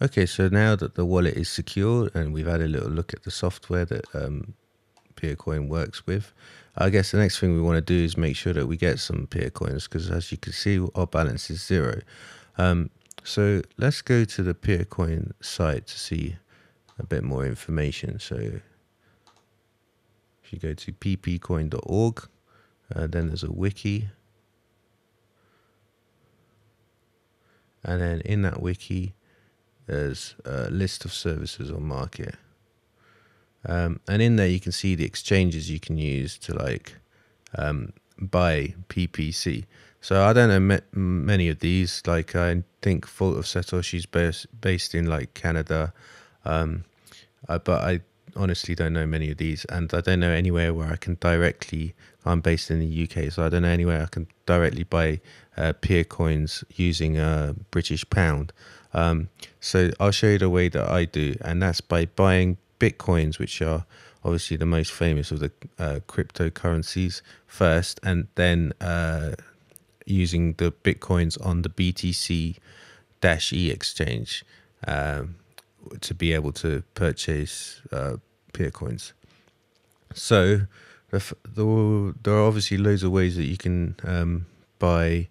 Okay, so now that the wallet is secure and we've had a little look at the software that um, Peercoin works with, I guess the next thing we want to do is make sure that we get some Peer coins because as you can see, our balance is zero. Um, so let's go to the Peercoin site to see a bit more information. So if you go to ppcoin.org, uh, then there's a wiki. And then in that wiki, there's a list of services on market. Um, and in there, you can see the exchanges you can use to like um, buy PPC. So I don't know many of these. Like I think Vault of Satoshi's based based in like Canada, um, uh, but I honestly don't know many of these, and I don't know anywhere where I can directly. I'm based in the UK, so I don't know anywhere I can directly buy uh, peer coins using a British pound. Um, so I'll show you the way that I do, and that's by buying bitcoins, which are obviously the most famous of the uh, cryptocurrencies first, and then uh, using the bitcoins on the BTC E exchange um, to be able to purchase uh, peer coins. So the, the, there are obviously loads of ways that you can um, buy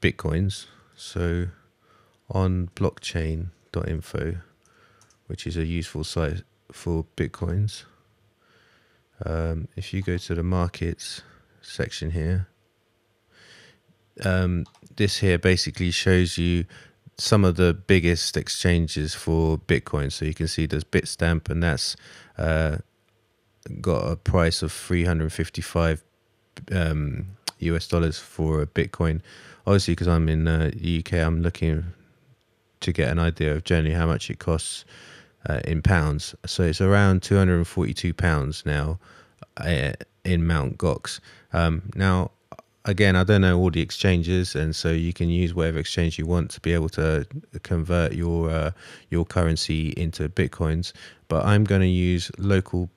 bitcoins. So on blockchain.info, which is a useful site for bitcoins. Um, if you go to the markets section here, um, this here basically shows you some of the biggest exchanges for Bitcoin. So you can see there's Bitstamp, and that's uh, got a price of 355 um, US dollars for a Bitcoin. Obviously, because I'm in uh, the UK, I'm looking to get an idea of generally how much it costs uh, in pounds. So it's around 242 pounds now uh, in Mount Gox. Um, now, again, I don't know all the exchanges, and so you can use whatever exchange you want to be able to convert your uh, your currency into bitcoins. But I'm going to use local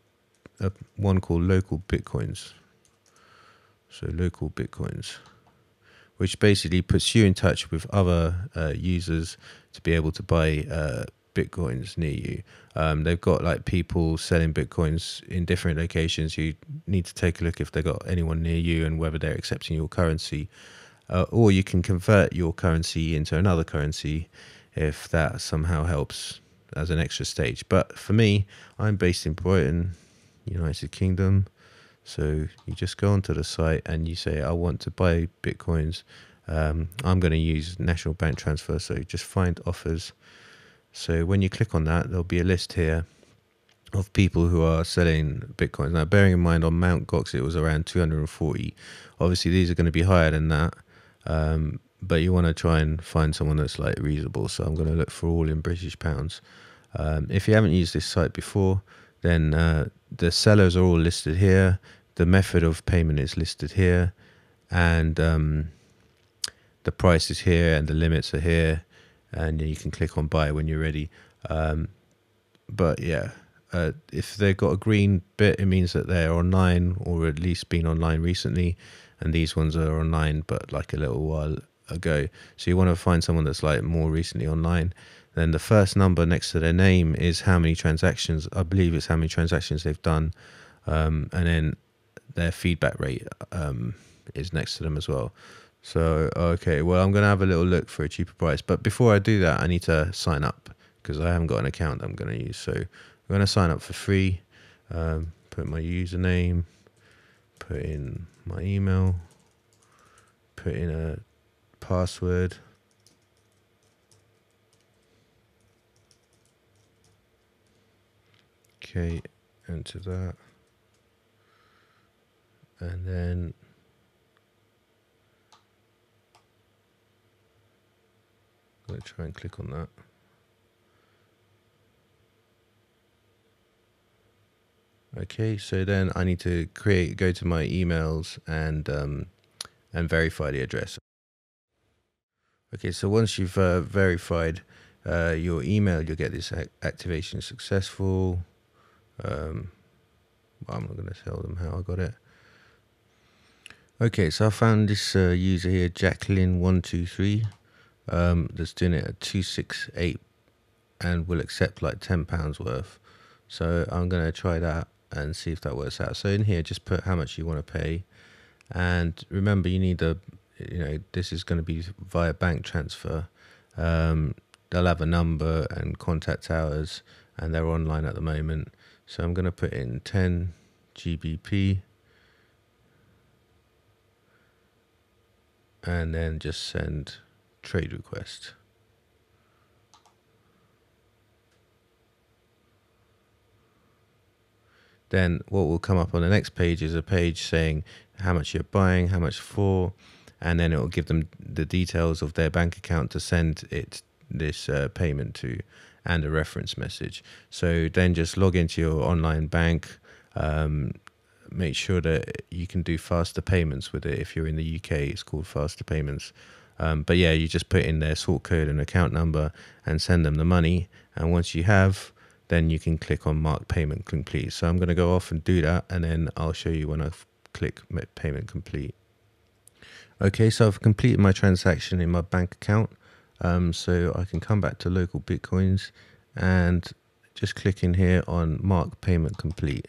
uh, one called local bitcoins. So local bitcoins, which basically puts you in touch with other uh, users to be able to buy uh, bitcoins near you. Um, they've got like people selling bitcoins in different locations. You need to take a look if they've got anyone near you and whether they're accepting your currency. Uh, or you can convert your currency into another currency if that somehow helps as an extra stage. But for me, I'm based in Brighton, United Kingdom. So you just go onto the site and you say, I want to buy bitcoins. Um, I'm going to use national bank transfer. So just find offers so when you click on that, there'll be a list here of people who are selling bitcoins. Now, bearing in mind on Mount Gox, it was around 240. Obviously, these are going to be higher than that, um, but you want to try and find someone that's like reasonable. So I'm going to look for all in British pounds. Um, if you haven't used this site before, then uh, the sellers are all listed here. The method of payment is listed here, and um, the price is here, and the limits are here and you can click on buy when you're ready. Um, but yeah, uh, if they've got a green bit, it means that they're online or at least been online recently. And these ones are online, but like a little while ago. So you want to find someone that's like more recently online. Then the first number next to their name is how many transactions. I believe it's how many transactions they've done, um, and then their feedback rate um, is next to them as well. So, okay, well, I'm going to have a little look for a cheaper price. But before I do that, I need to sign up because I haven't got an account I'm going to use. So, I'm going to sign up for free, um, put my username, put in my email, put in a password. Okay, enter that. And then I'm going to try and click on that. Okay, so then I need to create, go to my emails and um, and verify the address. Okay, so once you've uh, verified uh, your email, you'll get this activation successful. Um, I'm not going to tell them how I got it. Okay, so I found this uh, user here, Jacqueline123 um, that's doing it at 268 and will accept like ten pounds worth. So I'm gonna try that and see if that works out. So in here, just put how much you want to pay, and remember you need a, you know, this is going to be via bank transfer. Um, they'll have a number and contact hours, and they're online at the moment. So I'm going to put in 10 GBP. And then just send trade request. then what will come up on the next page is a page saying how much you're buying, how much for, and then it will give them the details of their bank account to send it this uh, payment to and a reference message. So then just log into your online bank. Um, make sure that you can do faster payments with it. If you're in the UK, it's called faster payments. Um, but yeah, you just put in their sort code and account number and send them the money. And once you have, then you can click on mark payment complete. So I'm going to go off and do that and then I'll show you when I click payment complete. Okay, so I've completed my transaction in my bank account. Um, so I can come back to local Bitcoins and just click in here on mark payment complete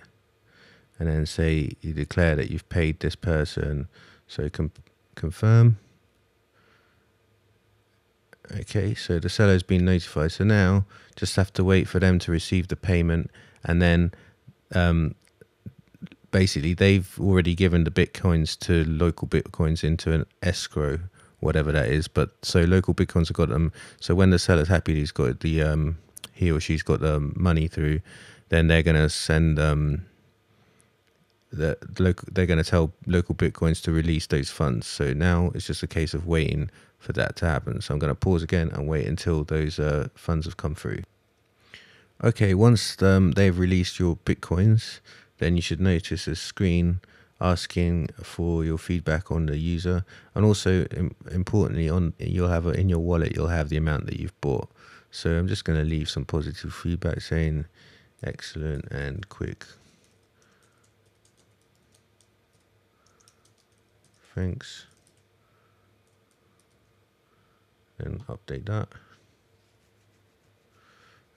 and then say you declare that you've paid this person. So com confirm. Okay, so the seller's been notified. So now just have to wait for them to receive the payment and then um, basically they've already given the bitcoins to local bitcoins into an escrow whatever that is but so local bitcoins have got them so when the seller's happy he's got the um, he or she's got the money through then they're to send um, the, local, they're to tell local bitcoins to release those funds so now it's just a case of waiting for that to happen. So I'm to pause again and wait until those uh, funds have come through. Okay, once um, they've released your Bitcoins, then you should notice a screen asking for your feedback on the user. And also, importantly, on you'll have a, in your wallet, you'll have the amount that you've bought. So I'm just going to leave some positive feedback saying excellent and quick. Thanks. and update that.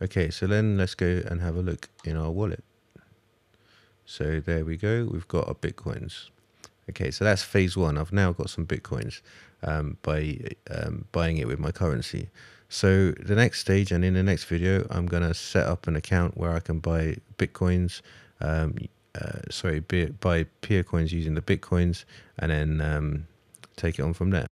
Okay, so then let's go and have a look in our wallet. So there we go, we've got our Bitcoins. Okay, so that's phase one. I've now got some Bitcoins um, by um, buying it with my currency. So the next stage and in the next video, I'm going to set up an account where I can buy Bitcoins, um, uh, sorry, buy Peer coins using the Bitcoins and then um, take it on from there.